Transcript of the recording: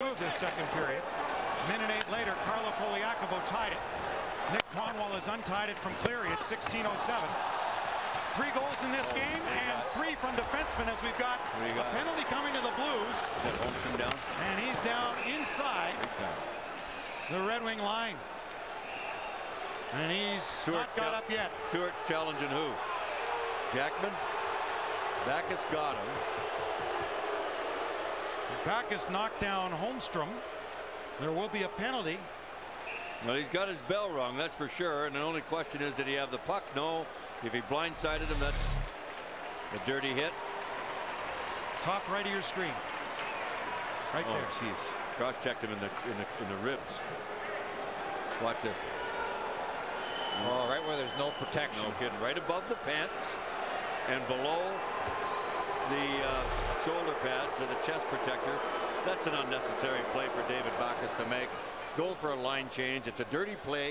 Move this second period. Minute eight later, Carlo Colaiacovo tied it. Nick Kronwall has untied it from Cleary at 16.07. Three goals in this oh, game and three from defensemen as we've got a got? penalty coming to the Blues. That Holmstrom down. And he's down inside the Red Wing line. And he's Stewart not got up yet. Stewart's challenging who? Jackman. Backes got him. Backes knocked down Holmstrom. There will be a penalty. Well, he's got his bell rung, that's for sure. And the only question is, did he have the puck? No. If he blindsided him, that's a dirty hit. Top right of your screen. Right Oh, there. jeez. Cross-checked him in the in the in the ribs. Watch this. Oh, right where there's no protection. No kidding. Right above the pants and below the uh, shoulder pads or the chest protector. That's an unnecessary play for David Backes to make. Go for a line change. It's a dirty play.